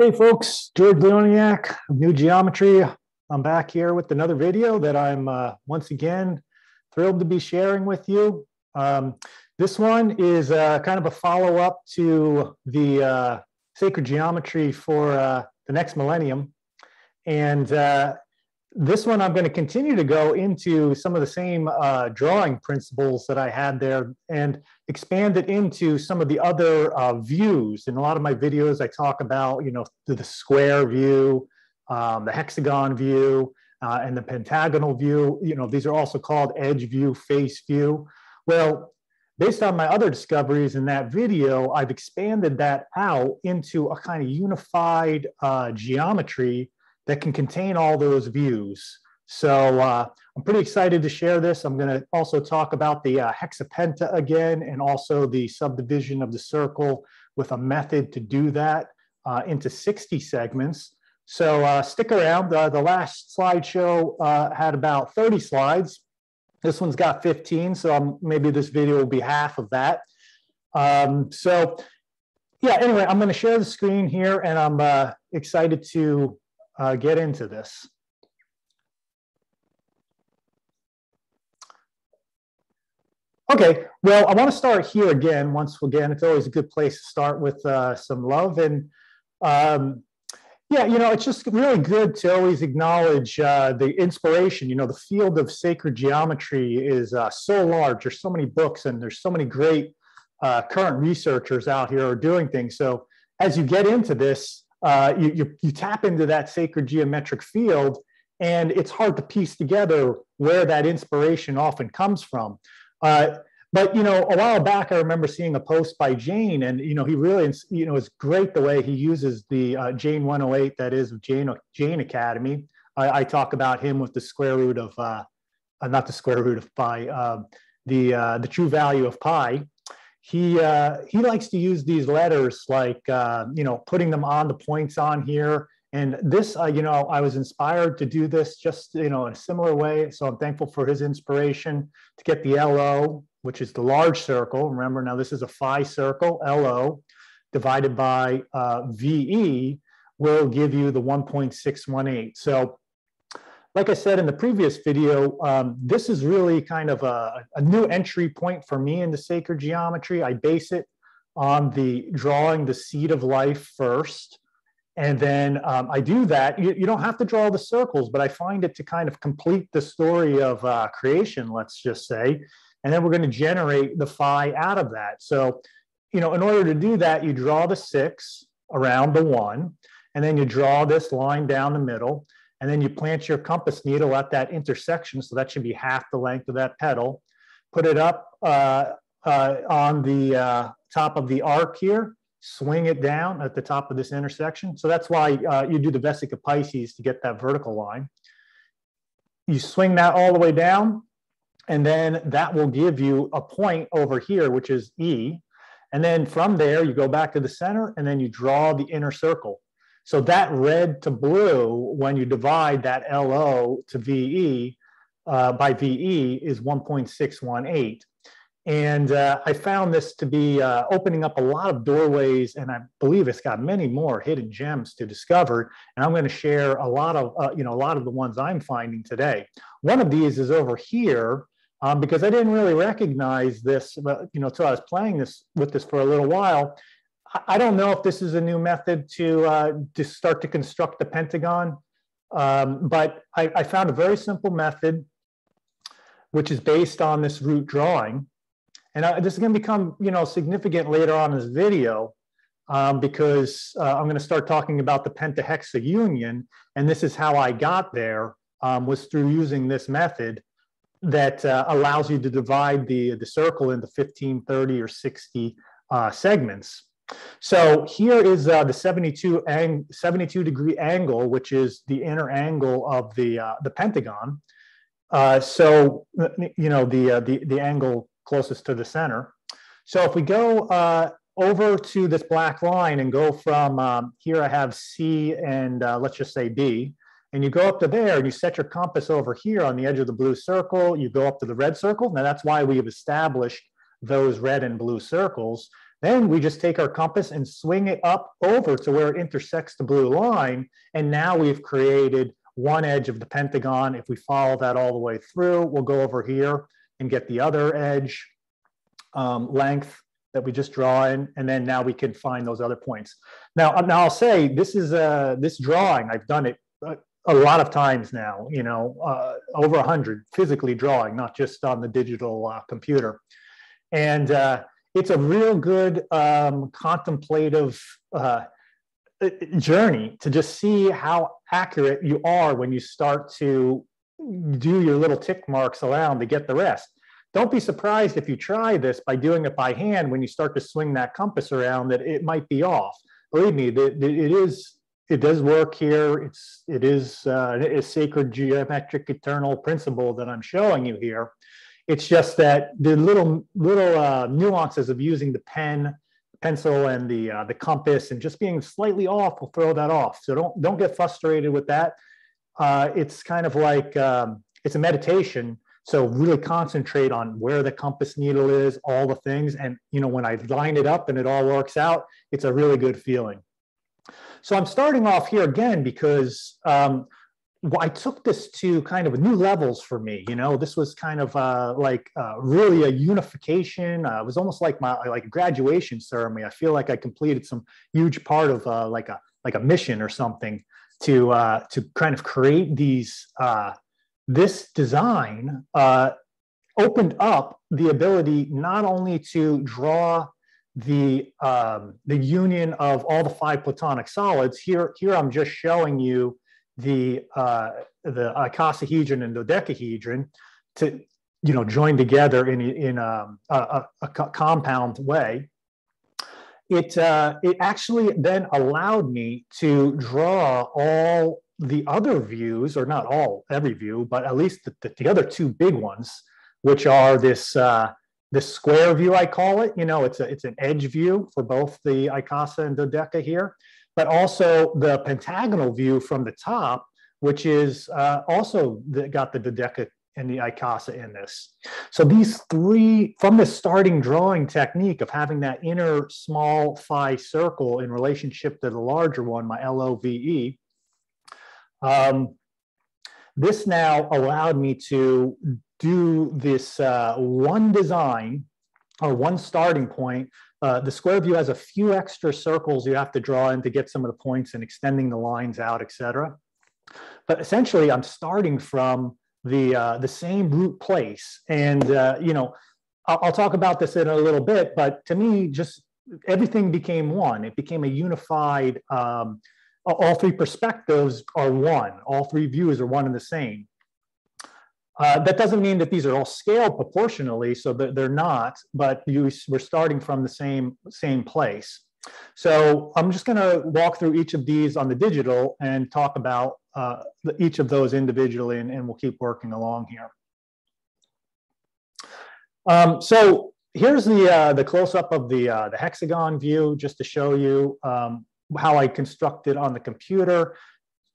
Hey folks, George Leoniak of Knew Geometry. I'm back here with another video that I'm uh, once again thrilled to be sharing with you. Um, this one is uh, kind of a follow-up to the uh, sacred geometry for uh, the next millennium. And uh, this one, I'm going to continue to go into some of the same uh, drawing principles that I had there and expand it into some of the other uh, views. In a lot of my videos, I talk about, you know, the, square view, um, the hexagon view, uh, and the pentagonal view. You know, these are also called edge view, face view. Well, based on my other discoveries in that video, I've expanded that out into a kind of unified uh, geometry that can contain all those views. So uh, I'm pretty excited to share this. I'm going to also talk about the uh, hexapenta again and also the subdivision of the circle with a method to do that uh, into 60 segments. So uh, stick around. Uh, the last slideshow uh, had about 30 slides. This one's got 15, so I'm, maybe this video will be half of that. Um, so yeah, anyway, I'm going to share the screen here and I'm excited to uh, get into this. Okay, well, I want to start here again. Once again, it's always a good place to start with uh, some love. And um, yeah, you know, it's just really good to always acknowledge uh, the inspiration. You know, the field of sacred geometry is uh, so large. There's so many books and there's so many great uh, current researchers out here are doing things. So as you get into this, uh, you, you, you tap into that sacred geometric field, and it's hard to piece together where that inspiration often comes from. Uh, but you know, a while back, I remember seeing a post by Jain, and you know, he really, you know, it's great the way he uses the uh, Jain 108, that is Jain Jain Academy. I, I, talk about him with the square root of, uh, uh not the square root of pi, um, the uh, the true value of pi, he uh, he likes to use these letters like uh, you know putting them on the points on here. And this uh, you know i was inspired to do this just you know in a similar way. So i'm thankful for his inspiration to get the lo which is the large circle. Remember now this is a phi circle lo divided by uh, ve will give you the 1.618 so like I said in the previous video, um, this is really kind of a, a, new entry point for me into sacred geometry. I base it on the drawing the seed of life first. And then um, I do that. You, you, don't have to draw the circles, but I find it to kind of complete the story of uh, creation, let's just say. And then we're going to generate the phi out of that. So, you know, in order to do that, you draw the six around the one, and then you draw this line down the middle and then you plant your compass needle at that intersection. So that should be half the length of that petal. Put it up uh, uh, on the uh, top of the arc here, swing it down at the top of this intersection. So that's why uh, you do the Vesica Piscis to get that vertical line. You swing that all the way down, and then that will give you a point over here, which is E. And then from there, you go back to the center, and then you draw the inner circle. So that red to blue, when you divide that LO to VE uh, by VE is 1.618. And uh, I found this to be uh, opening up a lot of doorways, and I believe it's got many more hidden gems to discover. And I'm going to share a lot of, uh, you know, a lot of the ones I'm finding today. One of these is over here um, because I didn't really recognize this, you know, so I was playing this with this for a little while. I don't know if this is a new method to, uh, to start to construct the pentagon, um, but I, I, found a very simple method which is based on this root drawing. And I, this is going to become you know, significant later on in this video um, because uh, I'm going to start talking about the pentahexa union. And this is how I got there um, was through using this method that uh, allows you to divide the, the circle into 15, 30, or 60 uh, segments. So here is uh, the 72, ang 72 degree angle, which is the inner angle of the, uh, the pentagon. Uh, so, you know, the, uh, the, the angle closest to the center. So if we go uh, over to this black line and go from um, here, I have C and uh, let's just say B, and you go up to there and you set your compass over here on the edge of the blue circle, you go up to the red circle. Now that's why we have established those red and blue circles Then we just take our compass and swing it up over to where it intersects the blue line. And now we've created one edge of the pentagon. If we follow that all the way through, we'll go over here and get the other edge um, length that we just draw in, and then now we can find those other points. Now, uh, now I'll say this is uh, this drawing, I've done it a, a lot of times now, you know, uh, over a hundred physically drawing, not just on the digital uh, computer. And uh, it's a real good um, contemplative uh, journey to just see how accurate you are when you start to do your little tick marks around to get the rest. Don't be surprised if you try this by doing it by hand when you start to swing that compass around that it might be off. Believe me, it, it is it does work here. It's it is uh, a sacred geometric eternal principle that I'm showing you here. It's just that the little little uh, nuances of using the pen, pencil, and the uh, the compass, and just being slightly off will throw that off. So don't don't get frustrated with that. Uh, it's kind of like um, it's a meditation so really concentrate on where the compass needle is, all the things. And, you know, when I line it up and it all works out, it's a really good feeling. So I'm starting off here again because um, I took this to kind of new levels for me. You know, this was kind of uh, like uh, really a unification. Uh, it was almost like my like a graduation ceremony. I feel like I completed some huge part of uh, like a like a mission or something to uh, to kind of create these uh, this design uh, opened up the ability not only to draw the um, the union of all the five platonic solids. Here, here I'm just showing you the uh, the icosahedron and dodecahedron to you know join together in in um, a, a, compound way. It uh, it actually then allowed me to draw all the other views, or not all, every view, but at least the, the, the other two big ones, which are this uh, this square view, I call it. You know, it's a it's an edge view for both the Icosa and Dodeca here, but also the pentagonal view from the top, which is uh, also the, got the Dodeca and the Icosa in this. So these three, from the starting drawing technique of having that inner small phi circle in relationship to the larger one, my LOVE, um, this now allowed me to do this uh, one design or one starting point. Uh, the square view has a few extra circles you have to draw in to get some of the points and extending the lines out, etc. But essentially, I'm starting from the uh, the same root place, and uh, you know, I'll, I'll talk about this in a little bit. But to me, just everything became one. It became a unified um, all three perspectives are one. All three views are one and the same. Uh, that doesn't mean that these are all scaled proportionally, so that they're not, but you, we're starting from the same, same place. So I'm just going to walk through each of these on the digital and talk about uh, each of those individually, and, and, we'll keep working along here. Um, so here's the, uh, the close-up of the, uh, the hexagon view, just to show you um, how I constructed on the computer.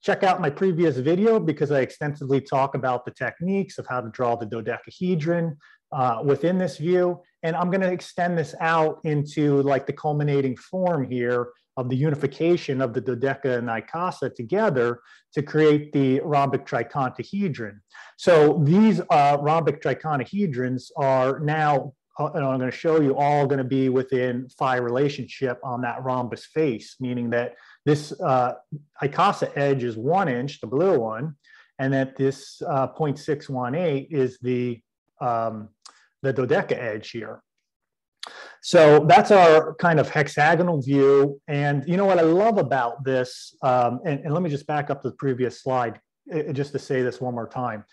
Check out my previous video because I extensively talk about the techniques of how to draw the dodecahedron uh, within this view. And I'm gonna extend this out into like the culminating form here of the unification of the dodeca and icosa together to create the rhombic triacontahedron. So these uh, rhombic triacontahedrons are now uh, and I'm going to show you all going to be within phi relationship on that rhombus face, meaning that this uh, edge is one inch, the blue one, and that this uh, 0.618 is the, um, the dodeca edge here. So that's our kind of hexagonal view. And you know what I love about this, um, and, and, let me just back up to the previous slide, just to say this one more time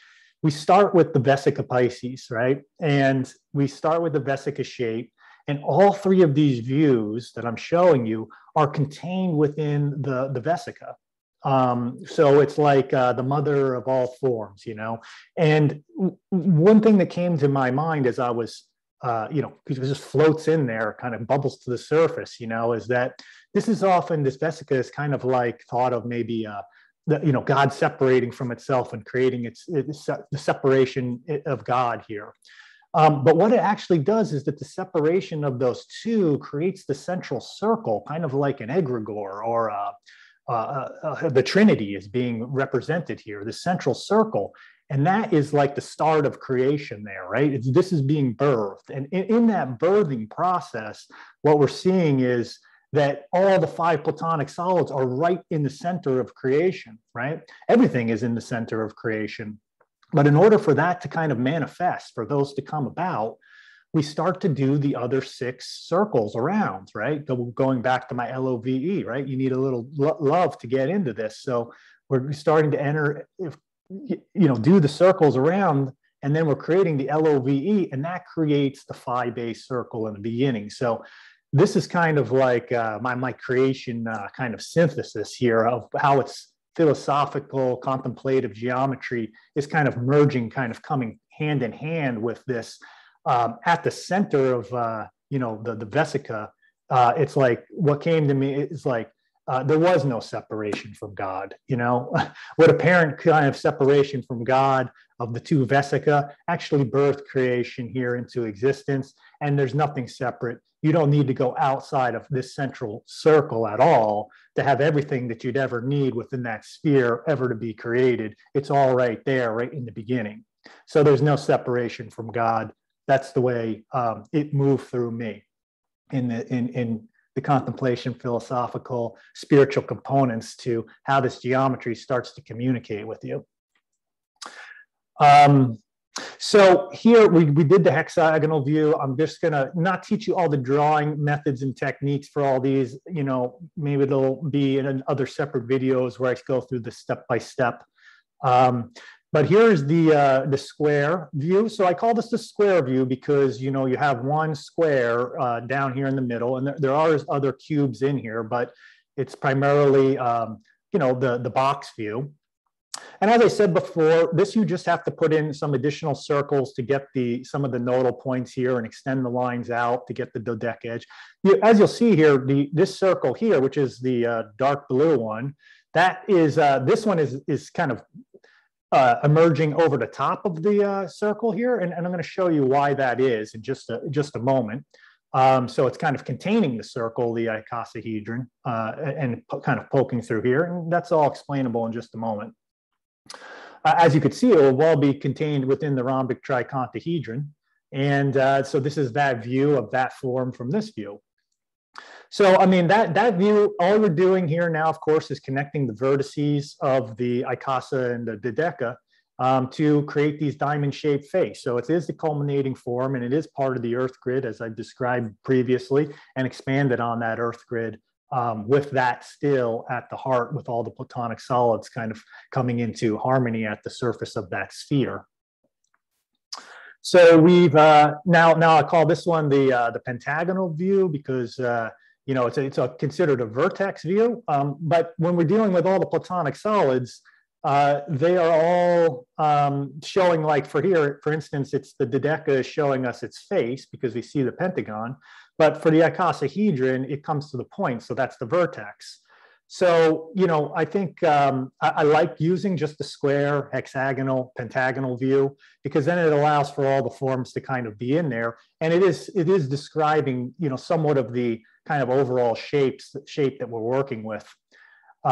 we start with the vesica piscis, right? And we start with the vesica shape. And all three of these views that I'm showing you are contained within the, the vesica. Um, so it's like uh, the mother of all forms, you know. And one thing that came to my mind as I was, uh, you know, because it just floats in there, kind of bubbles to the surface, you know, is that this is often this vesica is kind of like thought of maybe uh, the, you know God separating from itself and creating its, its the separation of God here. Um, but what it actually does is that the separation of those two creates the central circle, kind of like an egregore or uh, uh, uh, the Trinity is being represented here, the central circle. And that is like the start of creation there, right? It's, this is being birthed. And in, in that birthing process, what we're seeing is that all the five platonic solids are right in the center of creation, right? Everything is in the center of creation. But in order for that to kind of manifest, for those to come about, we start to do the other six circles around, right? Going back to my LOVE, right? You need a little love to get into this. So we're starting to enter, if, you know, do the circles around, and then we're creating the LOVE, and that creates the phi base circle in the beginning. So this is kind of like uh, my, my creation uh, kind of synthesis here of how it's philosophical contemplative geometry is kind of merging, kind of coming hand in hand with this um, at the center of uh, you know the the vesica, uh, it's like what came to me is like uh, there was no separation from God. You know, what apparent kind of separation from God of the two vesica actually birthed creation here into existence, and there's nothing separate. You don't need to go outside of this central circle at all to have everything that you'd ever need within that sphere ever to be created. It's all right there, right in the beginning. So there's no separation from God that's the way um, it moved through me in the in in the contemplation philosophical spiritual components to how this geometry starts to communicate with you um, so here we, we did the hexagonal view. I'm just gonna not teach you all the drawing methods and techniques for all these, you know, maybe they'll be in other separate videos where I go through the step by step. Um, but here's the, uh, the square view. So I call this the square view because, you know, you have one square uh, down here in the middle and there, there are other cubes in here, but it's primarily, um, you know, the, the box view. And as I said before, this you just have to put in some additional circles to get the some of the nodal points here and extend the lines out to get the dodeca edge. You, as you'll see here, the this circle here, which is the uh, dark blue one, that is uh, this one is is kind of uh, emerging over the top of the uh, circle here, and, and I'm going to show you why that is in just a, just a moment. Um, so it's kind of containing the circle, the icosahedron, uh, and kind of poking through here, and that's all explainable in just a moment. Uh, as you could see, it will all be contained within the rhombic triacontahedron, and uh, so this is that view of that form from this view. So, I mean, that, that view, all we're doing here now, of course, is connecting the vertices of the Icosa and the Dodeca um, to create these diamond-shaped face. So it is the culminating form, and it is part of the Earth grid, as I described previously, and expanded on that Earth grid um, with that still at the heart, with all the platonic solids kind of coming into harmony at the surface of that sphere. So we've uh, now now I call this one the uh, the pentagonal view because uh, you know, it's a, it's a considered a vertex view. Um, but when we're dealing with all the platonic solids, uh, they are all um, showing like for here, for instance, it's the dodeca is showing us its face because we see the pentagon. But for the icosahedron, it comes to the point. So that's the vertex. So, you know, I think um, I, I, like using just the square, hexagonal, pentagonal view because then it allows for all the forms to kind of be in there. And it is it is describing, you know, somewhat of the kind of overall shapes shape that we're working with, uh,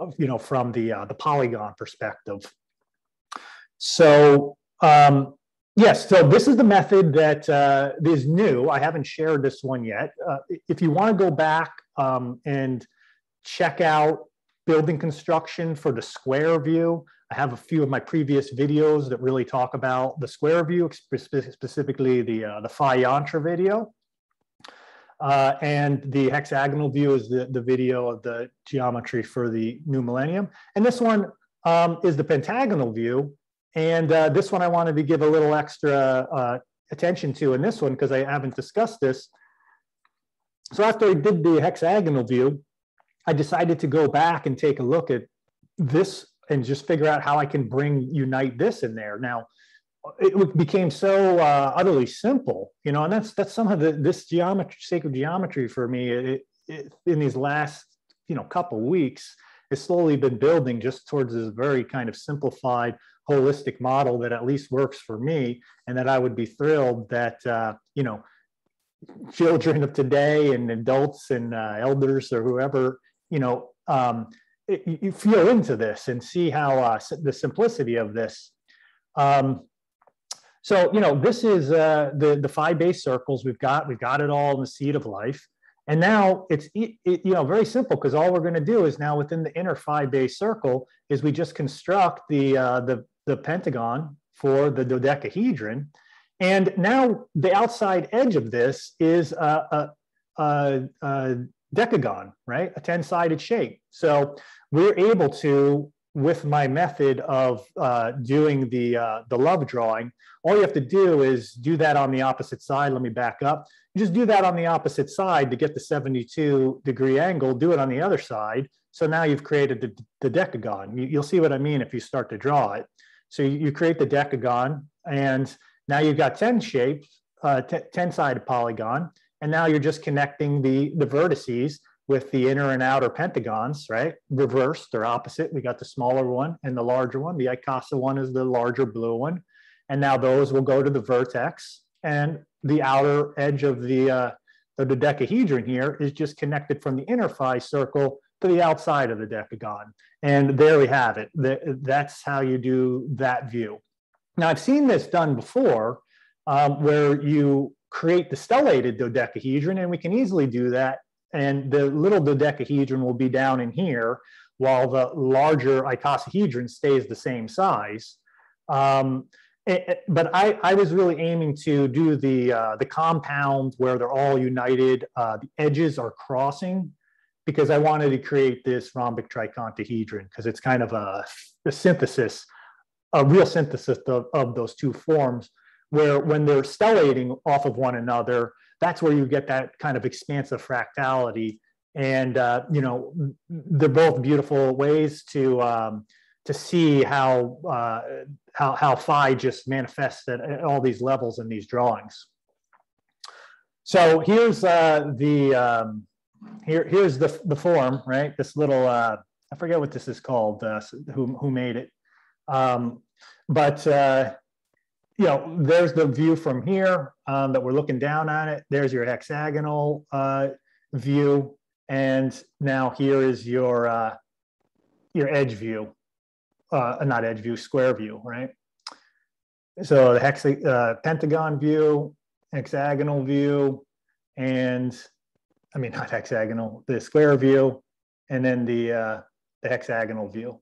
uh, you know, from the uh, the polygon perspective. So um, yes, so this is the method that uh, is new. I haven't shared this one yet. Uh, if you want to go back um, and check out building construction for the square view, I have a few of my previous videos that really talk about the square view, specifically the uh, the phi yantra video. Uh, and the hexagonal view is the, the video of the geometry for the new millennium. And this one um, is the pentagonal view. And uh, this one I wanted to give a little extra uh, attention to in this one because I haven't discussed this. So after I did the hexagonal view, I decided to go back and take a look at this and just figure out how I can bring unite this in there. Now, it became so uh, utterly simple, you know, and that's that's some of the this geometry, sacred geometry for me. It, it, in these last, you know, couple weeks, has slowly been building just towards this very kind of simplified holistic model that at least works for me, and that I would be thrilled that uh, you know children of today and adults and uh, elders or whoever you know um, you feel into this and see how uh, the simplicity of this. Um, so you know this is uh, the the five base circles we've got. We've got it all in the seed of life. And now it's it, you know very simple because all we're going to do is now within the inner phi base circle is we just construct the uh, the the pentagon for the dodecahedron, and now the outside edge of this is a, a, a, a decagon, right? A ten-sided shape. So we're able to with my method of uh, doing the uh, the love drawing, all you have to do is do that on the opposite side. Let me back up. Just do that on the opposite side to get the 72 degree angle, do it on the other side. So now you've created the, the decagon. You, will see what I mean if you start to draw it. So you, create the decagon and now you've got 10 shapes, uh, 10 sided polygon. And now you're just connecting the, the vertices with the inner and outer pentagons, right? Reversed, they're opposite. We got the smaller one and the larger one. The Icosa one is the larger blue one. And now those will go to the vertex and the outer edge of the, uh, the dodecahedron here is just connected from the inner phi circle to the outside of the decagon. And there we have it. That's how you do that view. Now, I've seen this done before um, where you create the stellated dodecahedron, and we can easily do that. And the little dodecahedron will be down in here while the larger icosahedron stays the same size. Um, it, eh, eh, but I, I was really aiming to do the uh, the compound where they're all united. Uh, the edges are crossing because I wanted to create this rhombic triacontahedron because it's kind of a, a, synthesis, a real synthesis of, of those two forms. Where when they're stellating off of one another, that's where you get that kind of expansive fractality. And uh, you know, they're both beautiful ways to um, to see how uh, how how phi just manifests at, at, all these levels in these drawings. So here's uh, the um, here here's the the form, right? This little uh, I forget what this is called. Uh, who who made it? Um, but uh, you know, there's the view from here um, that we're looking down on it. There's your hexagonal uh, view, and now here is your uh, your edge view uh, not edge view, square view, right? So the hexa, pentagon view, hexagonal view, and I mean not hexagonal, the square view, and then the uh, the hexagonal view,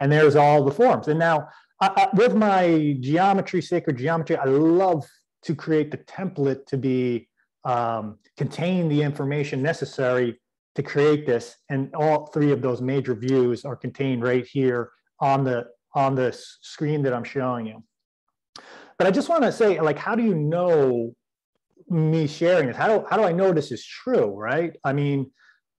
and there's all the forms. And now I, I, with my geometry, sacred geometry, I love to create the template to be um, contain the information necessary to create this. And all three of those major views are contained right here on the on the screen that I'm showing you. But I just want to say, like, how do you know me sharing this? How do, how do I know this is true, right? I mean,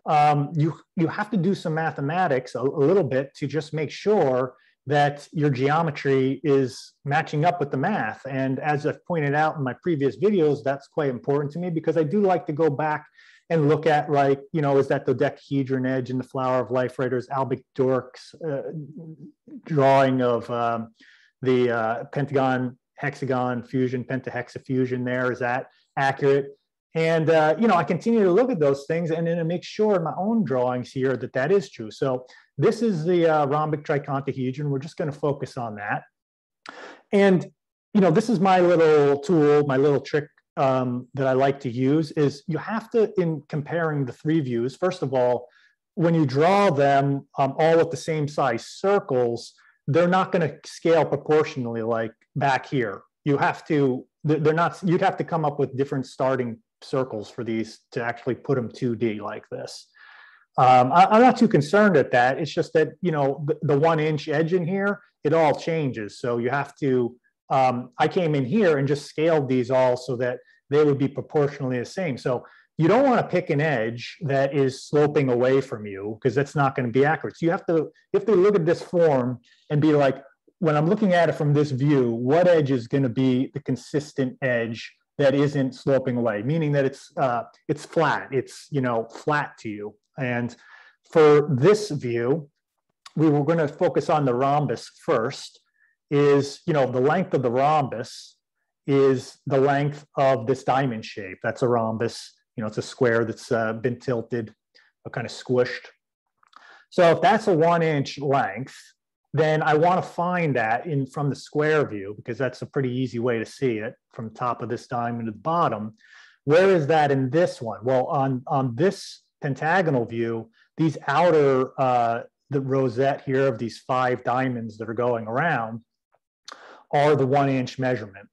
um, you, you have to do some mathematics a, a little bit to just make sure that your geometry is matching up with the math. And as I've pointed out in my previous videos, that's quite important to me because I do like to go back and look at like, you know, is that the dodecahedron edge in the flower of life? Or is Durer's uh, drawing of um, the uh, pentagon hexagon fusion, pentahexafusion there, is that accurate? And, uh, you know, I continue to look at those things and then make sure in my own drawings here that that is true. So this is the uh, rhombic triacontahedron. We're just going to focus on that. And, you know, this is my little tool, my little trick um, that I like to use is you have to, in comparing the three views, first of all, when you draw them um, all with the same size circles, they're not going to scale proportionally like back here. You have to, they're not, you'd have to come up with different starting circles for these to actually put them 2D like this. Um, I, am not too concerned at that. It's just that, you know, the, the one inch edge in here, it all changes. So you have to um, I came in here and just scaled these all so that they would be proportionally the same. So you don't want to pick an edge that is sloping away from you because that's not going to be accurate. So you have to have to look at this form and be like, when I'm looking at it from this view, what edge is going to be the consistent edge that isn't sloping away, meaning that it's uh, it's flat, it's you know flat to you. And for this view, we were going to focus on the rhombus first is, you know, the length of the rhombus is the length of this diamond shape. That's a rhombus. You know, it's a square that's uh, been tilted, kind of squished. So if that's a one inch length, then I want to find that in from the square view because that's a pretty easy way to see it from top of this diamond to the bottom. Where is that in this one? Well, on, on this pentagonal view, these outer, uh, the rosette here of these five diamonds that are going around are the one inch measurement.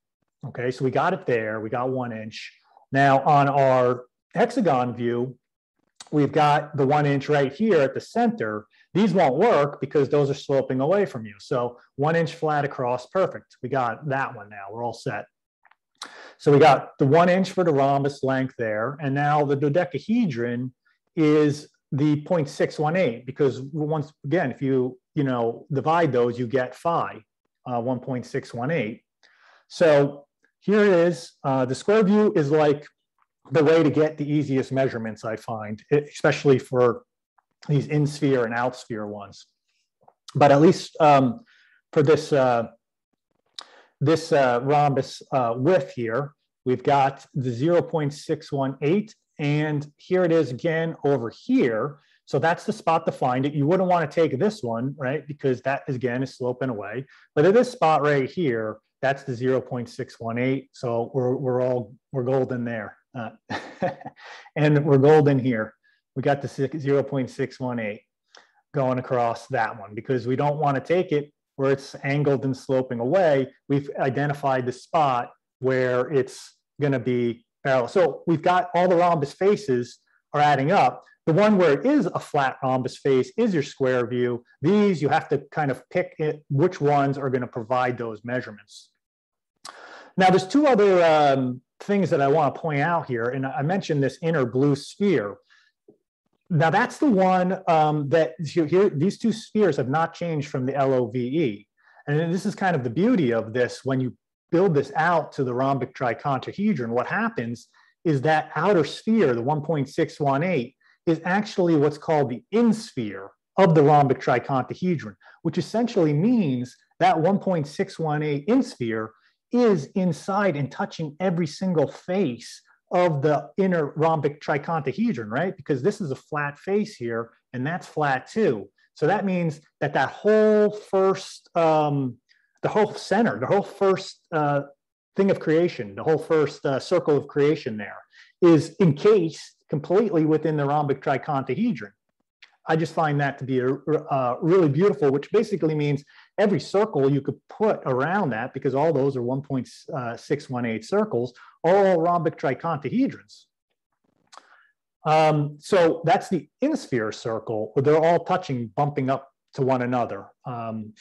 Okay, so we got it there, we got one inch. Now on our hexagon view, we've got the one inch right here at the center. These won't work because those are sloping away from you. So one inch flat across, perfect. We got that one now, we're all set. So we got the one inch for the rhombus length there. And now the dodecahedron is the 0.618 because once again, if you, you know, divide those, you get phi, uh, 1.618. So here it is. Uh, the square view is like the way to get the easiest measurements, I find, especially for these in sphere and out sphere ones. But at least um, for this, uh, this uh, rhombus uh, width here, we've got the 0.618, and here it is again over here. So that's the spot to find it. You wouldn't want to take this one, right? Because that, is, again, is sloping away. But at this spot right here, that's the 0.618. So we're, we're all, we're golden there. Uh, and we're golden here. We got the 0.618 going across that one because we don't want to take it where it's angled and sloping away. We've identified the spot where it's going to be parallel. So we've got all the rhombus faces are adding up. The one where it is a flat rhombus face is your square view. These you have to kind of pick it, which ones are going to provide those measurements. Now there's two other um, things that I want to point out here, and I mentioned this inner blue sphere. Now that's the one um, that here, these two spheres have not changed from the LOVE. And this is kind of the beauty of this. When you build this out to the rhombic triacontahedron, what happens is that outer sphere, the 1.618, is actually what's called the insphere of the rhombic triacontahedron, which essentially means that 1.618 insphere is inside and touching every single face of the inner rhombic triacontahedron, right? Because this is a flat face here, and that's flat too. So that means that that whole first, um, the whole center, the whole first uh, thing of creation, the whole first uh, circle of creation there is encased completely within the rhombic triacontahedron. I just find that to be a, uh, really beautiful, which basically means every circle you could put around that, because all those are 1.618 uh, circles, all rhombic triacontahedrons. Um, so that's the insphere circle, where they're all touching, bumping up to one another. Um,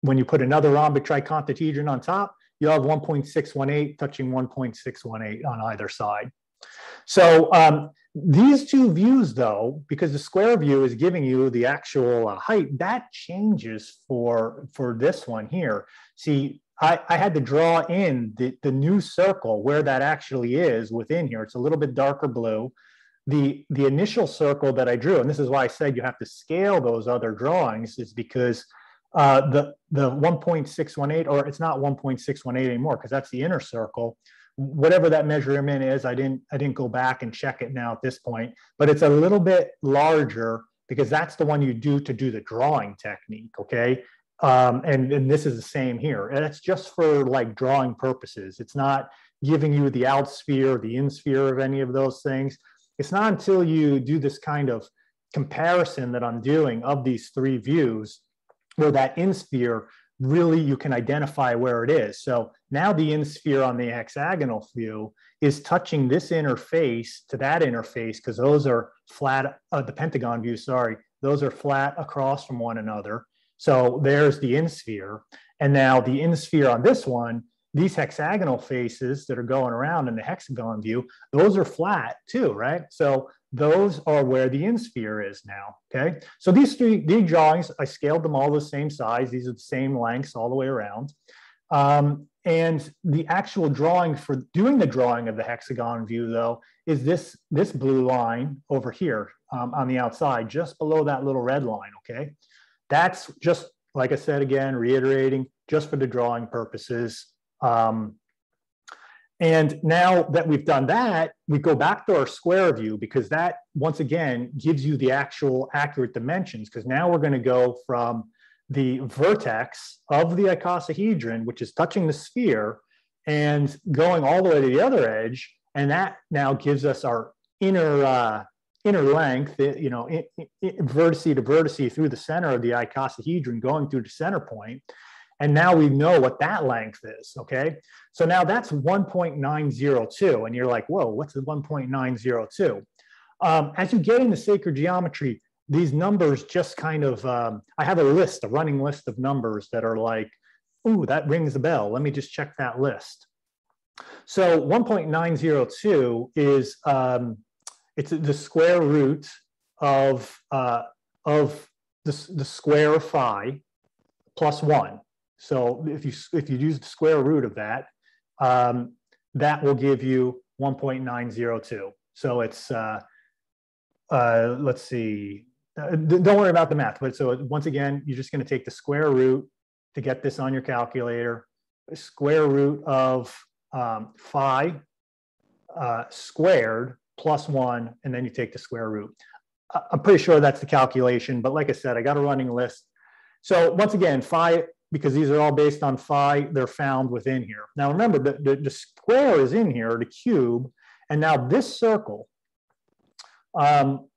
when you put another rhombic triacontahedron on top, you have 1.618 touching 1.618 on either side. So um, these two views, though, because the square view is giving you the actual uh, height, that changes for, for this one here. See, I, I had to draw in the, the new circle where that actually is within here. It's a little bit darker blue. The, the initial circle that I drew, and this is why I said you have to scale those other drawings, is because uh, the, the 1.618, or it's not 1.618 anymore, because that's the inner circle whatever that measurement is, I didn't I didn't go back and check it now at this point, but it's a little bit larger because that's the one you do to do the drawing technique. Okay. Um, and, and this is the same here. And it's just for like drawing purposes. It's not giving you the out sphere, the in sphere of any of those things. It's not until you do this kind of comparison that I'm doing of these three views where that in sphere really you can identify where it is. So now the in sphere on the hexagonal view is touching this interface to that interface because those are flat, uh, the pentagon view, sorry, those are flat across from one another. So there's the insphere. And now the insphere on this one, these hexagonal faces that are going around in the hexagon view, those are flat too, right? So those are where the insphere is now, okay? So these three, these drawings, I scaled them all the same size. These are the same lengths all the way around. Um, and the actual drawing for doing the drawing of the hexagon view though, is this, this blue line over here um, on the outside, just below that little red line, okay? That's just like I said again, reiterating, just for the drawing purposes. Um, and now that we've done that, we go back to our square view because that, once again, gives you the actual accurate dimensions. Because now we're going to go from the vertex of the icosahedron, which is touching the sphere, and going all the way to the other edge. And that now gives us our inner uh, inner length, you know, in, in, vertice to vertice through the center of the icosahedron going through the center point. And now we know what that length is, okay? So now that's 1.902. And you're like, whoa, what's the 1.902? Um, as you get into sacred geometry, these numbers just kind of, um, I have a list, a running list of numbers that are like, ooh, that rings a bell. Let me just check that list. So 1.902 is, um, it's the square root of, uh, of the, the square of phi plus one. So if you, if you use the square root of that, um, that will give you 1.902. So it's, uh, uh, let's see, uh, don't worry about the math. But so once again, you're just going to take the square root to get this on your calculator, square root of um, phi uh, squared plus one, and then you take the square root. I'm pretty sure that's the calculation, but like I said, I got a running list. So once again, phi, because these are all based on phi, they're found within here. Now remember, the, the, the square is in here, the cube, and now this circle, um,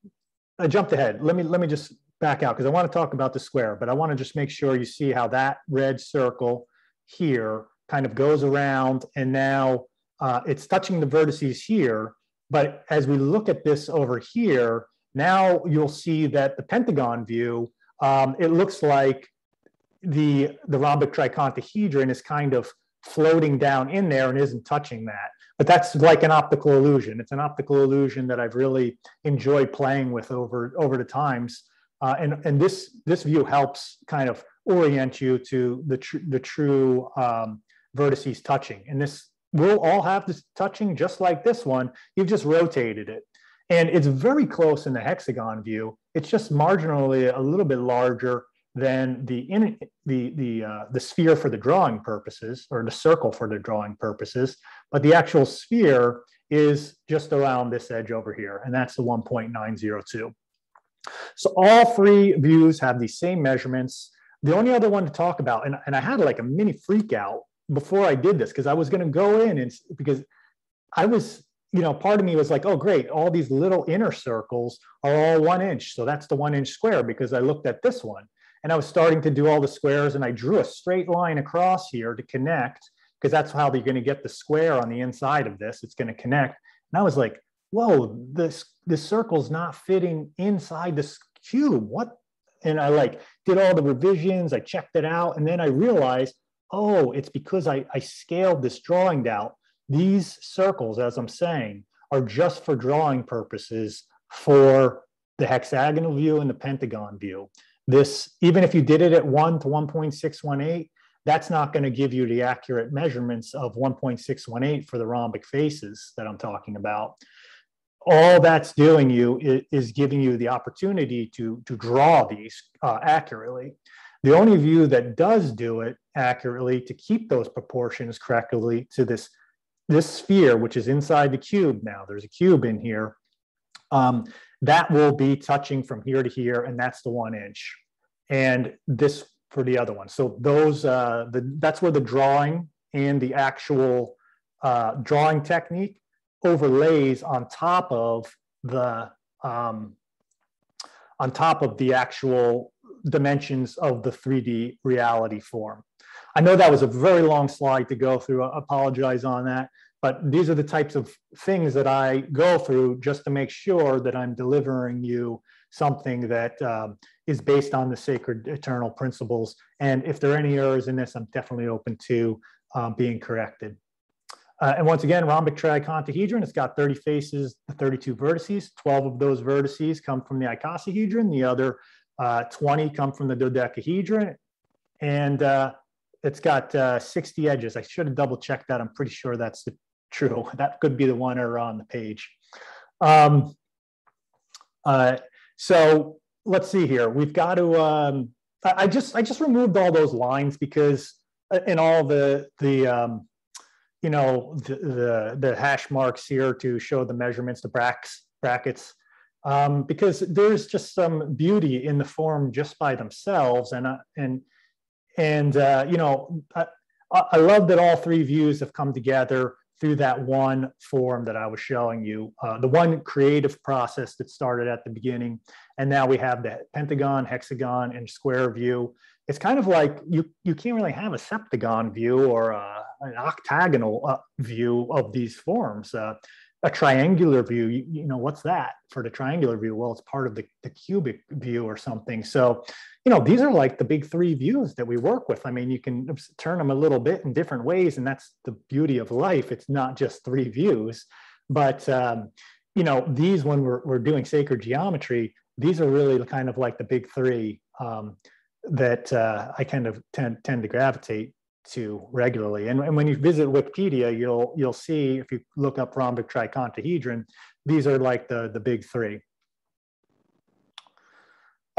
I jumped ahead. Let me, let me just back out because I want to talk about the square, but I want to just make sure you see how that red circle here kind of goes around and now uh, it's touching the vertices here, but as we look at this over here, now you'll see that the pentagon view, um, it looks like the, the rhombic triacontahedron is kind of floating down in there and isn't touching that. But that's like an optical illusion. It's an optical illusion that I've really enjoyed playing with over, over the times. Uh, and and this, this view helps kind of orient you to the, tr the true um, vertices touching. And this will all have this touching just like this one. You've just rotated it. And it's very close in the hexagon view. It's just marginally a little bit larger than the in, the the uh, the sphere for the drawing purposes or the circle for the drawing purposes, but the actual sphere is just around this edge over here, and that's the 1.902. So all three views have the same measurements. The only other one to talk about, and, and I had like a mini freak out before I did this because I was going to go in and because I was, you know, part of me was like, oh, great, all these little inner circles are all one inch. So that's the one inch square because I looked at this one and I was starting to do all the squares and I drew a straight line across here to connect because that's how you're going to get the square on the inside of this. It's going to connect. And I was like, whoa, this, this circle's not fitting inside this cube. What? And I like did all the revisions. I checked it out. And then I realized oh, it's because I, I scaled this drawing down. These circles, as I'm saying, are just for drawing purposes for the hexagonal view and the pentagon view. This, even if you did it at 1 to 1.618, that's not going to give you the accurate measurements of 1.618 for the rhombic faces that I'm talking about. All that's doing you is, is giving you the opportunity to, to draw these uh, accurately. The only view that does do it accurately to keep those proportions correctly to this, this sphere, which is inside the cube now, there's a cube in here, um, that will be touching from here to here, and that's the one inch. And this for the other one. So those, uh, the, that's where the drawing and the actual uh, drawing technique overlays on top of the um, on top of the actual dimensions of the 3D reality form. I know that was a very long slide to go through. I apologize on that. But these are the types of things that I go through just to make sure that I'm delivering you something that um, is based on the sacred eternal principles. And if there are any errors in this, I'm definitely open to um, being corrected. Uh, and once again, rhombic triacontahedron, it's got 30 faces, 32 vertices. 12 of those vertices come from the icosahedron. The other uh, 20 come from the dodecahedron, and uh, it's got uh, 60 edges. I should have double checked that. I'm pretty sure that's the, true. That could be the one error on the page. Um, uh, so let's see here. We've got to, um, I just I just removed all those lines because uh, in all the the um, you know the, the, the hash marks here to show the measurements, the brackets brackets, um, because there's just some beauty in the form just by themselves, and uh, and and uh, you know I, I love that all three views have come together through that one form that I was showing you, uh, the one creative process that started at the beginning. And now we have the pentagon, hexagon, and square view. It's kind of like you, you can't really have a septagon view or a, an octagonal uh, view of these forms. Uh, a triangular view, you, you, know, what's that for the triangular view? Well, it's part of the, the cubic view or something. So, you know, these are like the big three views that we work with. I mean, you can turn them a little bit in different ways, and that's the beauty of life. It's not just three views, but, um, you know, these, when we're, we're doing sacred geometry, these are really kind of like the big three um, that uh, I kind of tend, tend to gravitate to regularly. And, and, when you visit Wikipedia, you'll you'll see if you look up rhombic triacontahedron, these are like the the big three.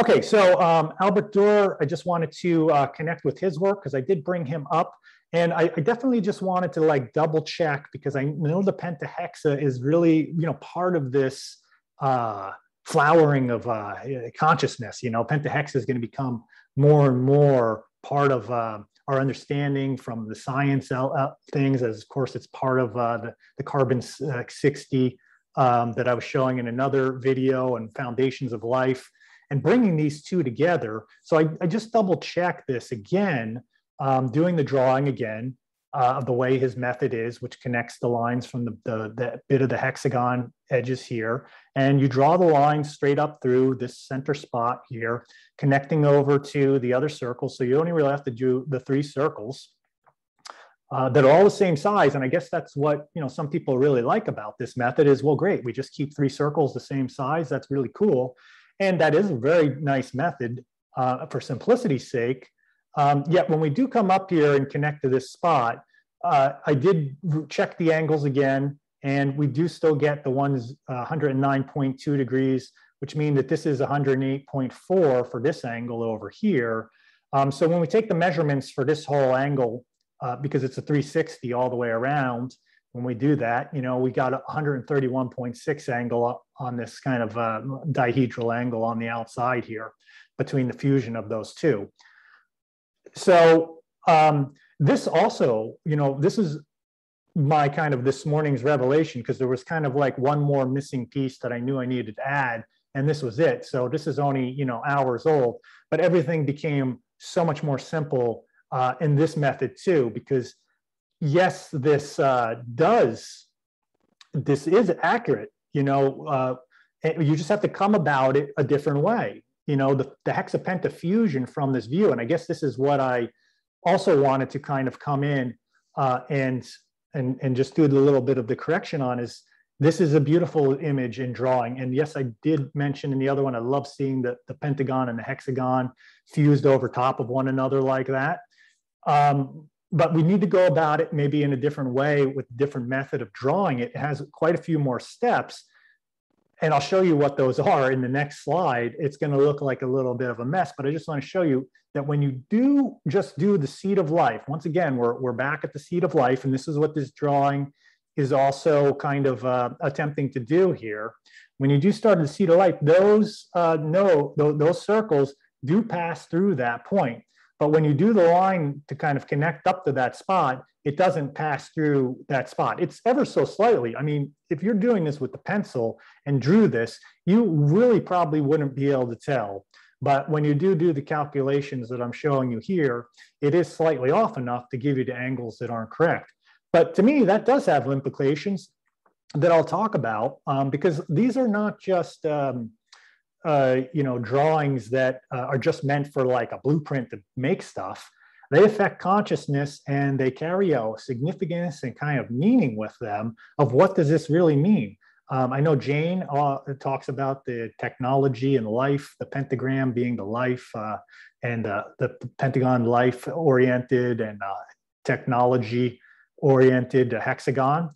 Okay, so um, Albert Dürer, I just wanted to uh, connect with his work because I did bring him up. And I, I, definitely just wanted to like double check because I know the pentahexa is really, you know, part of this uh, flowering of uh, consciousness. You know, pentahexa is going to become more and more part of uh, our understanding from the science things, as of course it's part of uh, the, the carbon uh, 60 um, that I was showing in another video and foundations of life and bringing these two together. So I, I just double check this again, um, doing the drawing again uh, of the way his method is, which connects the lines from the, the, the, bit of the hexagon edges here. And you draw the line straight up through this center spot here, connecting over to the other circles. So you only really have to do the three circles uh, that are all the same size. And I guess that's what you know some people really like about this method is, well, great, we just keep three circles the same size. That's really cool. And that is a very nice method uh, for simplicity's sake. Um, yet when we do come up here and connect to this spot, uh, I did check the angles again, and we do still get the ones uh, 109.2 degrees, which mean that this is 108.4 for this angle over here. Um, so when we take the measurements for this whole angle, uh, because it's a 360 all the way around, when we do that, you know, we got a 131.6 angle on this kind of uh, dihedral angle on the outside here between the fusion of those two. So um, this also, you know, this is my kind of this morning's revelation because there was kind of like one more missing piece that I knew I needed to add, and this was it. So this is only you know hours old, but everything became so much more simple uh, in this method too because yes, this uh, does this is accurate. You know, uh, you just have to come about it a different way you know, the, the hexapenta fusion from this view. And I guess this is what I also wanted to kind of come in uh, and, and, and just do a little bit of the correction on is this is a beautiful image in drawing. And yes, I did mention in the other one, I love seeing the, the pentagon and the hexagon fused over top of one another like that. Um, but we need to go about it maybe in a different way with different method of drawing. It has quite a few more steps and I'll show you what those are in the next slide. It's going to look like a little bit of a mess, but I just want to show you that when you do just do the seed of life, once again, we're, we're back at the seed of life, and this is what this drawing is also kind of uh, attempting to do here. When you do start the seed of life, those uh, no, those, those circles do pass through that point. But when you do the line to kind of connect up to that spot, it doesn't pass through that spot. It's ever so slightly. I mean, if you're doing this with the pencil and drew this, you really probably wouldn't be able to tell. But when you do do the calculations that I'm showing you here, it is slightly off enough to give you the angles that aren't correct. But to me, that does have implications that I'll talk about um, because these are not just um, uh, you know drawings that uh, are just meant for like a blueprint to make stuff they affect consciousness and they carry a significance and kind of meaning with them of what does this really mean. Um, i know Jain uh, talks about the technology and life the pentagram being the life uh, and uh, the pentagon life oriented and uh, technology oriented hexagon.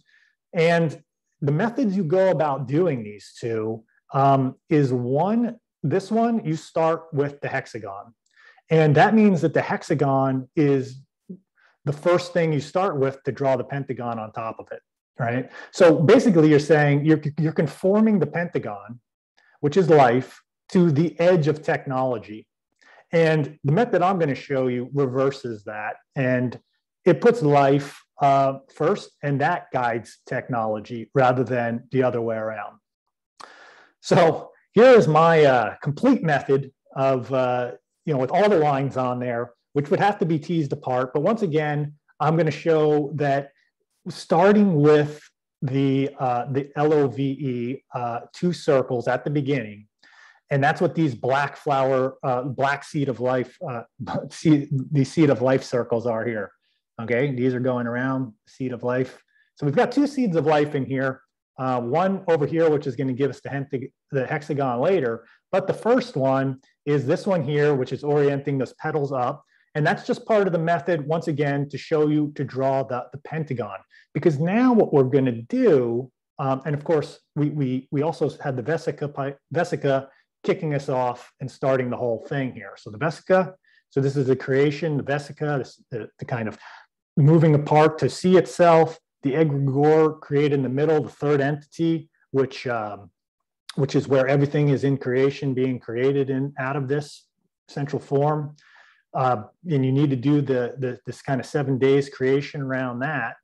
And the methods you go about doing these two um, is one, this one, you start with the hexagon. And that means that the hexagon is the first thing you start with to draw the pentagon on top of it, right? So basically, you're saying you're, you're conforming the pentagon, which is life, to the edge of technology. And the method I'm going to show you reverses that. And it puts life uh, first, and that guides technology rather than the other way around. So here is my uh, complete method of, uh, you know, with all the lines on there, which would have to be teased apart. But once again, I'm going to show that starting with the, uh, the LOVE, uh, two circles at the beginning, and that's what these black flower, uh, black seed of life, uh, seed, these seed of life circles are here. Okay, these are going around seed of life. So we've got two seeds of life in here. Uh, one over here, which is going to give us the, the hexagon later. But the first one is this one here, which is orienting those petals up. And that's just part of the method, once again, to show you to draw the, the pentagon. Because now what we're going to do, um, and of course, we, we, we also had the vesica, vesica kicking us off and starting the whole thing here. So the vesica, so this is the creation, the vesica, this, the, the kind of moving apart to see itself, the egregore created in the middle, the third entity, which um, which is where everything is in creation being created in out of this central form. Uh, and you need to do the, the this kind of seven days creation around that.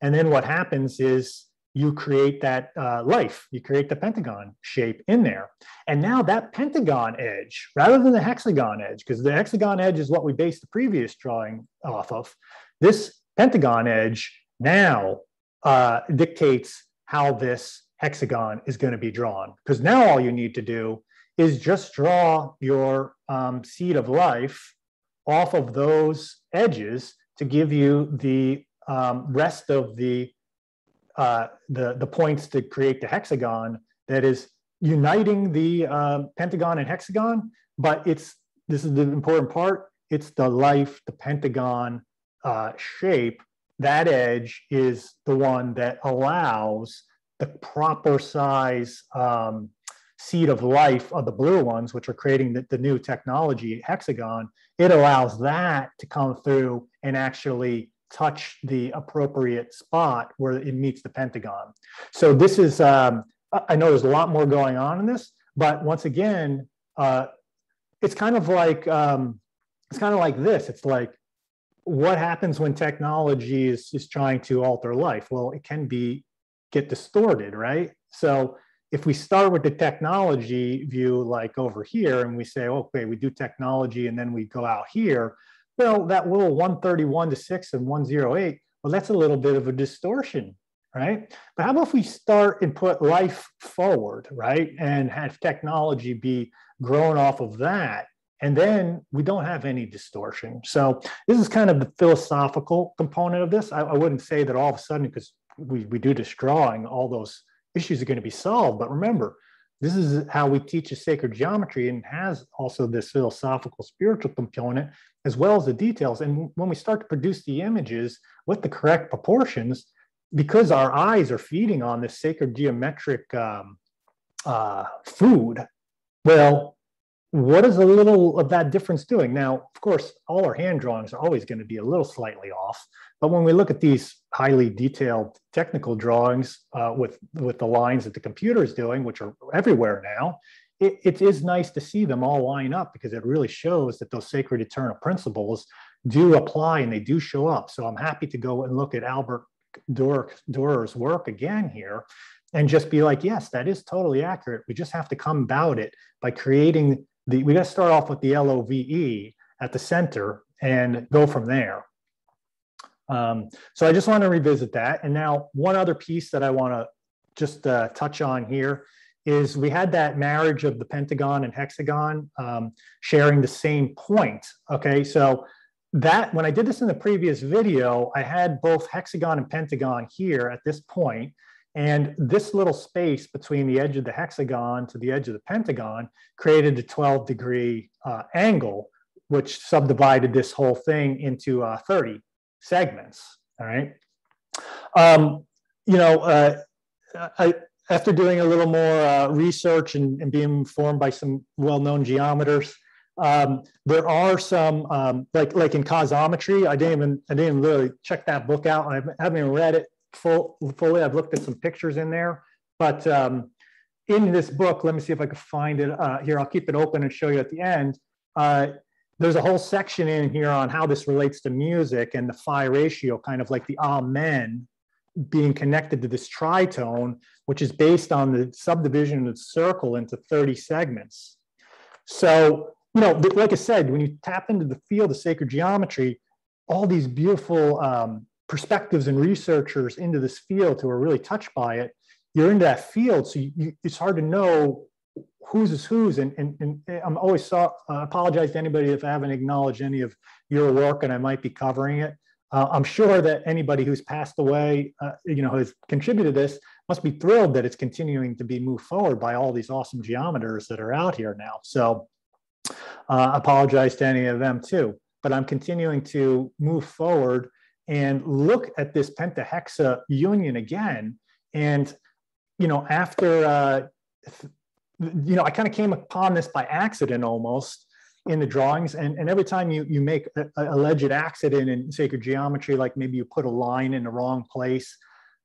And then what happens is you create that uh, life, you create the pentagon shape in there. And now that pentagon edge, rather than the hexagon edge, because the hexagon edge is what we based the previous drawing off of, this pentagon edge now uh, dictates how this hexagon is going to be drawn. Because now all you need to do is just draw your um, seed of life off of those edges to give you the um, rest of the, uh, the, the points to create the hexagon that is uniting the uh, pentagon and hexagon, but it's, this is the important part, it's the life, the pentagon uh, shape that edge is the one that allows the proper size um, seed of life of the blue ones, which are creating the, the new technology hexagon, it allows that to come through and actually touch the appropriate spot where it meets the pentagon. So this is, um, I know there's a lot more going on in this, but once again, uh, it's kind of like, um, it's kind of like this. It's like what happens when technology is, is trying to alter life? Well, it can be get distorted, right? So if we start with the technology view, like over here, and we say, okay, we do technology and then we go out here, well, that little 131 to 6 and 108, well, that's a little bit of a distortion, right? But how about if we start and put life forward, right? And have technology be grown off of that? And then we don't have any distortion. So this is kind of the philosophical component of this. I, I wouldn't say that all of a sudden, because we, we do this drawing, all those issues are going to be solved. But remember, this is how we teach a sacred geometry and has also this philosophical spiritual component as well as the details. And when we start to produce the images with the correct proportions, because our eyes are feeding on this sacred geometric um, uh, food, well, what is a little of that difference doing? Now, of course, all our hand drawings are always going to be a little slightly off, but when we look at these highly detailed technical drawings uh, with, with the lines that the computer is doing, which are everywhere now, it, it is nice to see them all line up because it really shows that those sacred eternal principles do apply and they do show up. So I'm happy to go and look at Albert Durer's work again here and just be like, yes, that is totally accurate. We just have to come about it by creating the, we got to start off with the LOVE at the center and go from there. Um, so I just want to revisit that. And now one other piece that I want to just uh, touch on here is we had that marriage of the pentagon and hexagon um, sharing the same point. Okay, so that when I did this in the previous video, I had both hexagon and pentagon here at this point, and this little space between the edge of the hexagon to the edge of the pentagon created a 12 degree uh, angle, which subdivided this whole thing into uh, 30 segments. All right. Um, you know, uh, I, after doing a little more uh, research and, and, being informed by some well known geometers, Um, there are some um, like like in cosmometry. I didn't even I didn't really check that book out. I haven't even read it full, fully. I've looked at some pictures in there, but um, in this book, let me see if I can find it uh, here. I'll keep it open and show you at the end. Uh, there's a whole section in here on how this relates to music and the phi ratio, kind of like the amen being connected to this tritone, which is based on the subdivision of the circle into 30 segments. So you know, like I said, when you tap into the field of sacred geometry, all these beautiful um, perspectives and researchers into this field who are really touched by it, you're into that field. So you, you, it's hard to know whose is whose. And, and, and I'm always so, uh, apologize to anybody if I haven't acknowledged any of your work and I might be covering it. Uh, I'm sure that anybody who's passed away, uh, you know, has contributed this must be thrilled that it's continuing to be moved forward by all these awesome geometers that are out here now. So uh, apologize to any of them too. But I'm continuing to move forward and look at this pentahexa union again. And, you know, after, uh, you know, I kind of came upon this by accident almost in the drawings. And, and every time you, you make a, a alleged accident in sacred geometry, like maybe you put a line in the wrong place,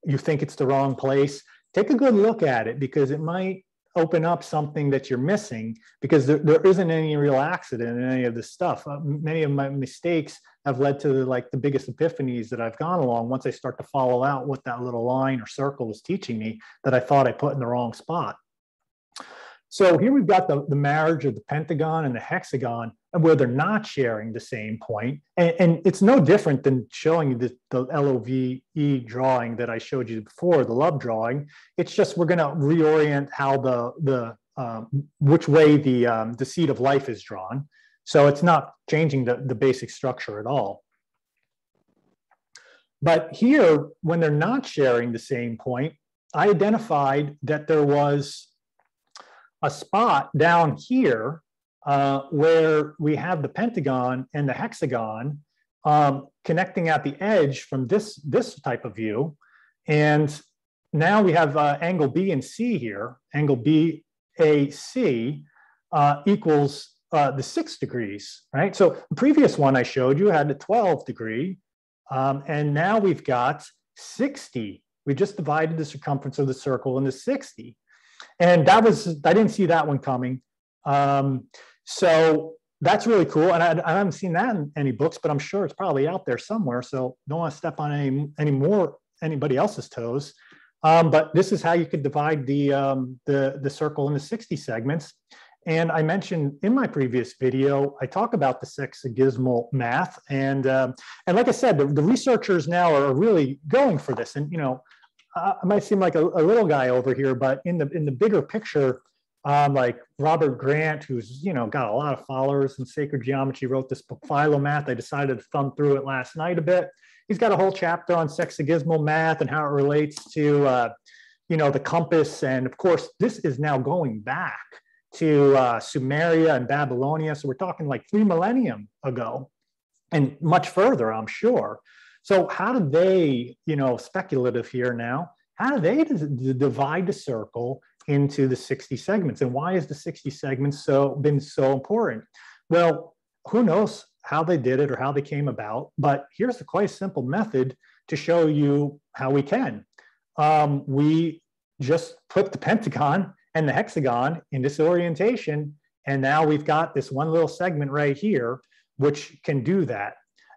you think it's the wrong place, take a good look at it because it might open up something that you're missing because there, there isn't any real accident in any of this stuff. Uh, many of my mistakes have led to the, like the biggest epiphanies that I've gone along once I start to follow out what that little line or circle was teaching me that I thought I put in the wrong spot. So here we've got the, the marriage of the pentagon and the hexagon, where they're not sharing the same point. And, and it's no different than showing you the, the LOVE drawing that I showed you before, the love drawing. It's just we're going to reorient how the, the um, which way the, um, the seed of life is drawn. So it's not changing the, the basic structure at all. But here, when they're not sharing the same point, I identified that there was a spot down here uh, where we have the pentagon and the hexagon um, connecting at the edge from this, this type of view. And now we have uh, angle B and C here. Angle B, A, C uh, equals uh, the six degrees, right? So the previous one I showed you had a 12 degree. Um, and now we've got 60. We just divided the circumference of the circle into 60 and that was I didn't see that one coming. Um, so that's really cool, and I, I, haven't seen that in any books, but I'm sure it's probably out there somewhere. So don't want to step on any any more anybody else's toes. Um, but this is how you could divide the um, the the circle into 60 segments. And I mentioned in my previous video, I talk about the sexagesimal math, and um, and like I said, the, the researchers now are really going for this. And you know, I might seem like a, a, little guy over here, but in the in the bigger picture, um, like Robert Grant, who's you know got a lot of followers in sacred geometry, wrote this book Philomath. I decided to thumb through it last night a bit. He's got a whole chapter on sexagesimal math and how it relates to uh, you know the compass, and of course this is now going back to uh, Sumeria and Babylonia. So we're talking like three millennium ago, and much further, I'm sure. So how do they, you know, speculative here now, how do they divide the circle into the 60 segments? And why is the 60 segments so been so important? Well, who knows how they did it or how they came about, but here's a quite simple method to show you how we can. Um, we just put the pentagon and the hexagon in this orientation, and now we've got this one little segment right here, which can do that.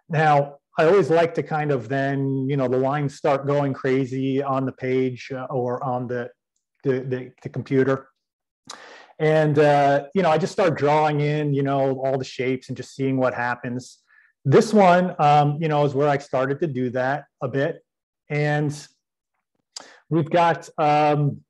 Now, I always like to kind of then, you know, the lines start going crazy on the page uh, or on the, the, the, the computer. And, uh, you know, I just start drawing in, you know, all the shapes and just seeing what happens. This one, um, you know, is where I started to do that a bit. And we've got um,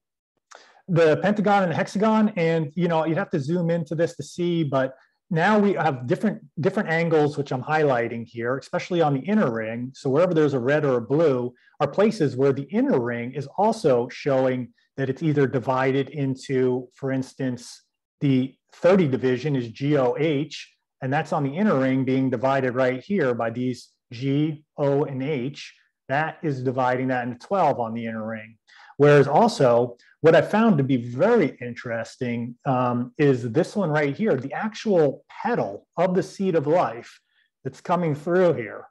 the pentagon and the hexagon. And, you know, you'd have to zoom into this to see, but now we have different different angles, which I'm highlighting here, especially on the inner ring. So wherever there's a red or a blue are places where the inner ring is also showing that it's either divided into, for instance, the 30 division is GOH, and that's on the inner ring being divided right here by these G, O, and H. That is dividing that into 12 on the inner ring. Whereas also what I found to be very interesting um, is this one right here, the actual petal of the seed of life that's coming through here.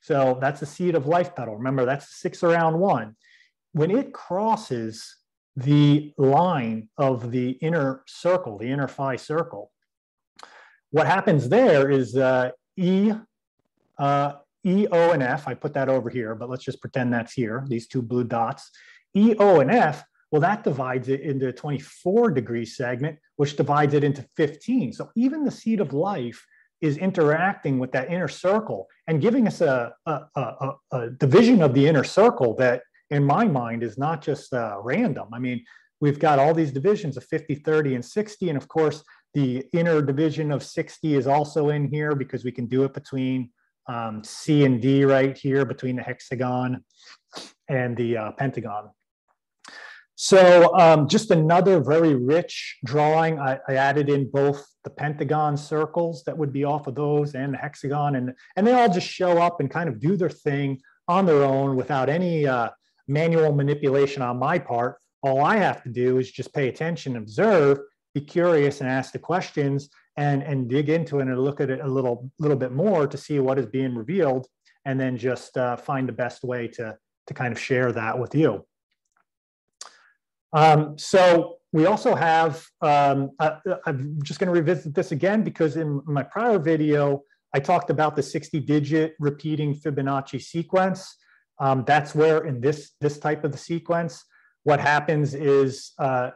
So that's the seed of life petal. Remember, that's six around one. When it crosses the line of the inner circle, the inner phi circle, what happens there is uh, E, uh, E, O, and F. I put that over here, but let's just pretend that's here, these two blue dots. E, O, and F, well, that divides it into a 24 degree segment, which divides it into 15. So even the seed of life is interacting with that inner circle and giving us a, a, a, a division of the inner circle that, in my mind, is not just uh, random. I mean, we've got all these divisions of 50, 30, and 60. And of course, the inner division of 60 is also in here because we can do it between um, C and D right here, between the hexagon and the uh, pentagon. So um, just another very rich drawing. I, I, added in both the pentagon circles that would be off of those and the hexagon, and, and they all just show up and kind of do their thing on their own without any uh, manual manipulation on my part. All I have to do is just pay attention, observe, be curious, and ask the questions, and, and dig into it and look at it a little, little bit more to see what is being revealed, and then just uh, find the best way to, to kind of share that with you. Um, so we also have, um, I, am just going to revisit this again because in my prior video, I talked about the 60 digit repeating Fibonacci sequence. Um, that's where in this, this type of the sequence, what happens is uh,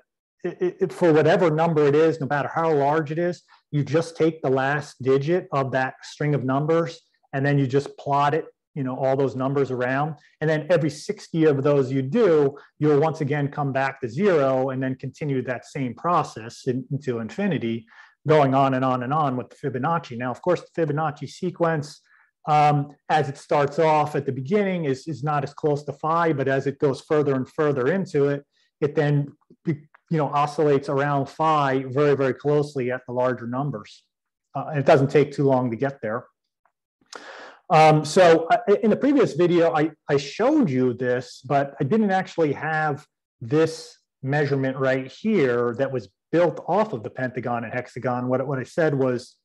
it, it, for whatever number it is, no matter how large it is, you just take the last digit of that string of numbers and then you just plot it you know all those numbers around. And then every 60 of those you do you'll once again come back to zero and then continue that same process into infinity going on and on and on with the fibonacci. Now of course the fibonacci sequence um, as it starts off at the beginning is, is not as close to phi but as it goes further and further into it it then you know oscillates around phi very very closely at the larger numbers uh, and it doesn't take too long to get there um, so uh, in the previous video, I, I showed you this, but I didn't actually have this measurement right here that was built off of the pentagon and hexagon. What, what I said was,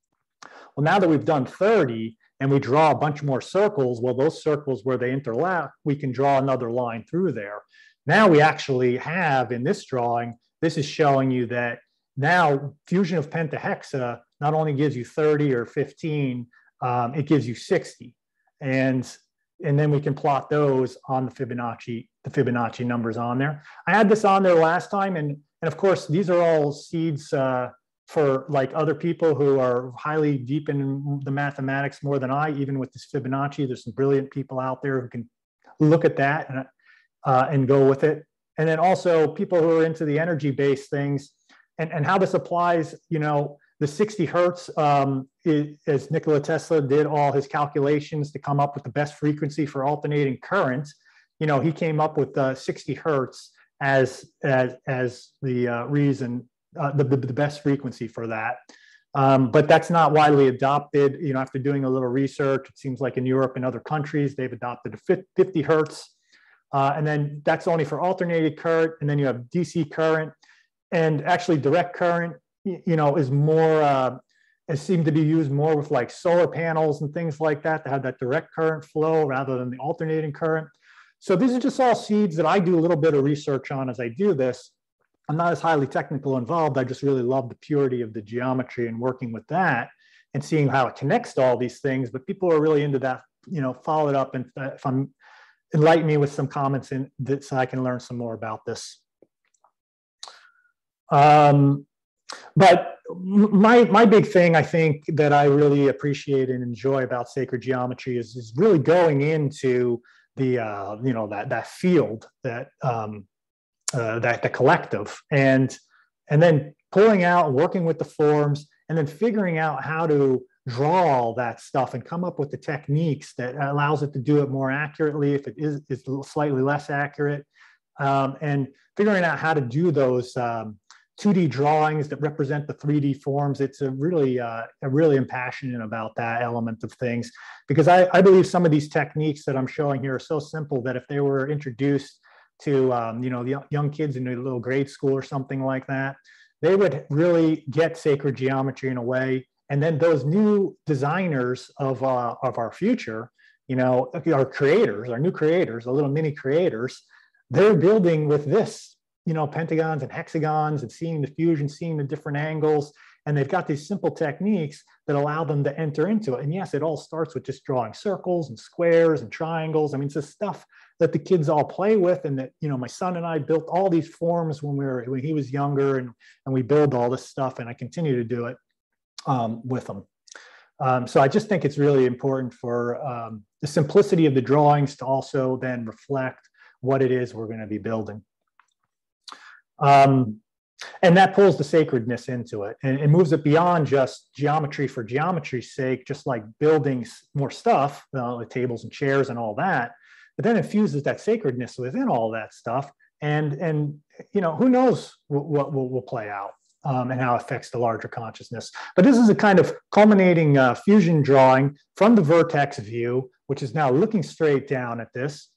well, now that we've done 30 and we draw a bunch more circles, well, those circles where they interlap, we can draw another line through there. Now we actually have in this drawing, this is showing you that now fusion of pentahexa not only gives you 30 or 15, um, it gives you 60. And, and then we can plot those on the Fibonacci, the Fibonacci numbers on there. I had this on there last time. And, and of course, these are all seeds uh, for like other people who are highly deep in the mathematics more than I, even with this Fibonacci, there's some brilliant people out there who can look at that and, uh, and go with it. And then also people who are into the energy based things and, and how this applies, you know, the 60 hertz, um, as Nikola Tesla did all his calculations to come up with the best frequency for alternating current, you know, he came up with uh, 60 hertz as as as the uh, reason, uh, the, the, the best frequency for that. Um, but that's not widely adopted. You know, after doing a little research, it seems like in Europe and other countries they've adopted 50 hertz, uh, and then that's only for alternating current. And then you have DC current, and actually direct current you know, is more, uh, it seemed to be used more with like solar panels and things like that to have that direct current flow rather than the alternating current. So these are just all seeds that I do a little bit of research on as I do this. I'm not as highly technical involved. I just really love the purity of the geometry and working with that and seeing how it connects to all these things. But people are really into that, you know, follow it up and uh, if I'm enlighten me with some comments in that so I can learn some more about this. Um, but my my big thing I think that I really appreciate and enjoy about sacred geometry is is really going into the uh, you know that that field that um, uh, that the collective. And and then pulling out working with the forms and then figuring out how to draw all that stuff and come up with the techniques that allows it to do it more accurately if it is, is slightly less accurate. Um, and figuring out how to do those um, 2D drawings that represent the 3D forms. It's a really, uh, really passionate about that element of things. Because I, I believe some of these techniques that I'm showing here are so simple that if they were introduced to um, you know the young kids in a little grade school or something like that. They would really get sacred geometry in a way, and then those new designers of uh, of our future, you know, our creators, our new creators, the little mini creators, they're building with this, you know, pentagons and hexagons and seeing the fusion, seeing the different angles, and they've got these simple techniques that allow them to enter into it. And yes, it all starts with just drawing circles and squares and triangles. I mean, it's the stuff that the kids all play with. And that, you know, my son and I built all these forms when we were, when he was younger and, and we build all this stuff and I continue to do it um, with them. Um, so I just think it's really important for um, the simplicity of the drawings to also then reflect what it is we're going to be building. Um, and that pulls the sacredness into it. And it moves it beyond just geometry for geometry's sake just like building more stuff uh, like tables and chairs and all that. But then infuses that sacredness within all that stuff. And and you know who knows what, what will play out um, and how it affects the larger consciousness. But this is a kind of culminating uh, fusion drawing from the vertex view which is now looking straight down at this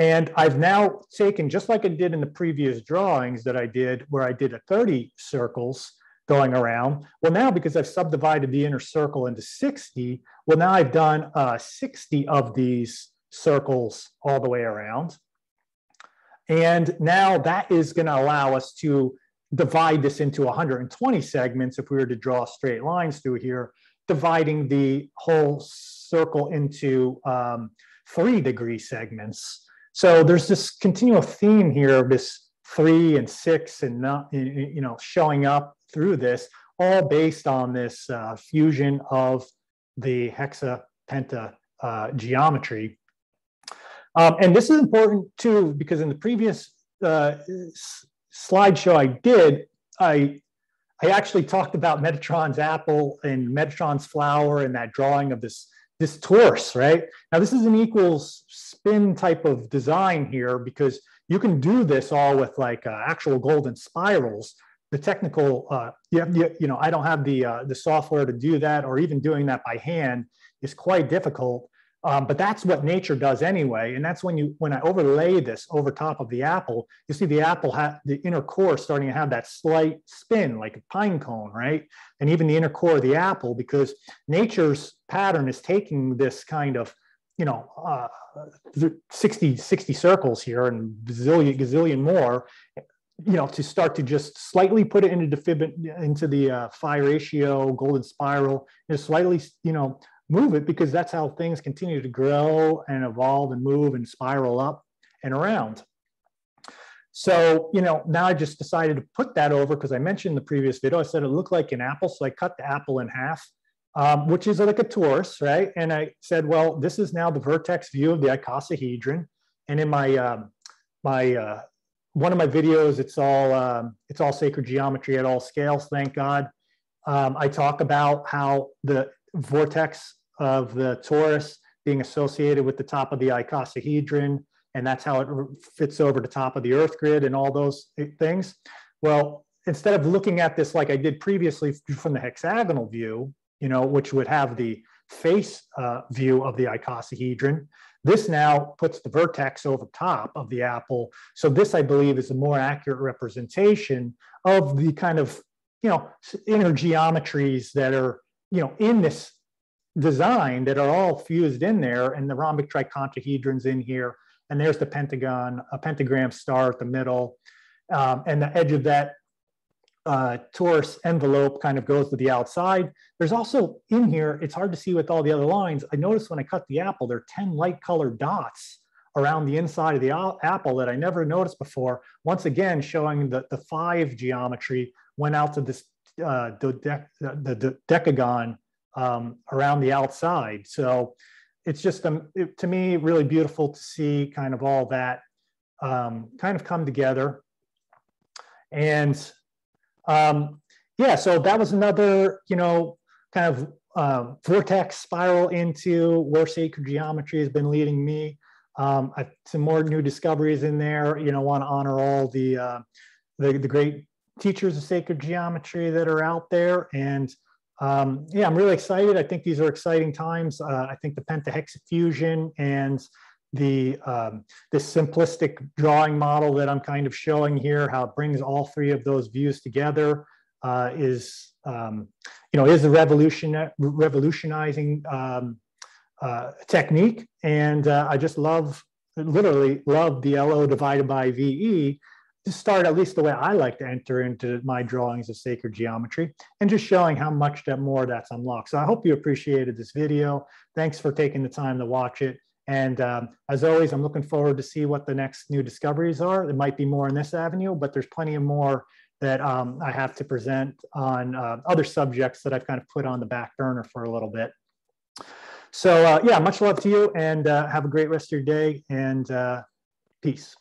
and I've now taken, just like I did in the previous drawings that I did, where I did a 30 circles going around. Well, now because I've subdivided the inner circle into 60, well, now I've done uh, 60 of these circles all the way around. And now that is going to allow us to divide this into 120 segments if we were to draw straight lines through here, dividing the whole circle into um, three degree segments. So there's this continual theme here of this three and six and not, you know, showing up through this, all based on this uh, fusion of the hexapenta uh, geometry. Um, and this is important too, because in the previous uh, slideshow I did, I I actually talked about Metatron's apple and Metatron's flower and that drawing of this this torus, right? Now this is an equals spin type of design here because you can do this all with like uh, actual golden spirals. The technical, uh, you, you, you know, I don't have the uh, the software to do that, or even doing that by hand is quite difficult. Um, but that's what nature does anyway. And that's when you when I overlay this over top of the apple, you see the apple have the inner core starting to have that slight spin like a pine cone, right? And even the inner core of the apple, because nature's pattern is taking this kind of, you know, uh, 60, 60 circles here and gazillion, gazillion more, you know, to start to just slightly put it into the into the uh, phi ratio, golden spiral, and slightly, you know, move it because that's how things continue to grow and evolve and move and spiral up and around. So, you know, now I just decided to put that over because I mentioned in the previous video, I said it looked like an apple. So I cut the apple in half, um, which is like a torus, right? And I said, well, this is now the vertex view of the icosahedron. And in my, um, my, uh, one of my videos, it's all, um, it's all sacred geometry at all scales, thank God. Um, I talk about how the vortex of the torus being associated with the top of the icosahedron, and that's how it fits over the top of the Earth grid and all those things. Well, instead of looking at this like I did previously from the hexagonal view, you know, which would have the face uh, view of the icosahedron, this now puts the vertex over top of the apple. So this, I believe, is a more accurate representation of the kind of, you know, inner geometries that are, you know, in this design that are all fused in there and the rhombic triacontahedrons in here. And there's the pentagon, a pentagram star at the middle. Um, and the edge of that uh, torus envelope kind of goes to the outside. There's also in here, it's hard to see with all the other lines. I noticed when I cut the apple, there are 10 light colored dots around the inside of the apple that I never noticed before. Once again, showing that the five geometry went out to this uh, the, the decagon um, around the outside. So it's just, um, it, to me, really beautiful to see kind of all that um, kind of come together. And um, yeah, so that was another, you know, kind of uh, vortex spiral into where sacred geometry has been leading me. Um, I, some more new discoveries in there. You know, want to honor all the, uh, the, the great teachers of sacred geometry that are out there, and um, yeah, I'm really excited. I think these are exciting times. Uh, I think the pentahexafusion and the um, this simplistic drawing model that I'm kind of showing here, how it brings all three of those views together, uh, is um, you know is a revolution revolutionizing um, uh, technique, and uh, I just love literally love the LO divided by VE to start at least the way I like to enter into my drawings of sacred geometry and just showing how much that more that's unlocked. So I hope you appreciated this video. Thanks for taking the time to watch it. And um, as always, I'm looking forward to see what the next new discoveries are. There might be more in this avenue, but there's plenty of more that um, I have to present on uh, other subjects that I've kind of put on the back burner for a little bit. So uh, yeah, much love to you and uh, have a great rest of your day and uh, peace.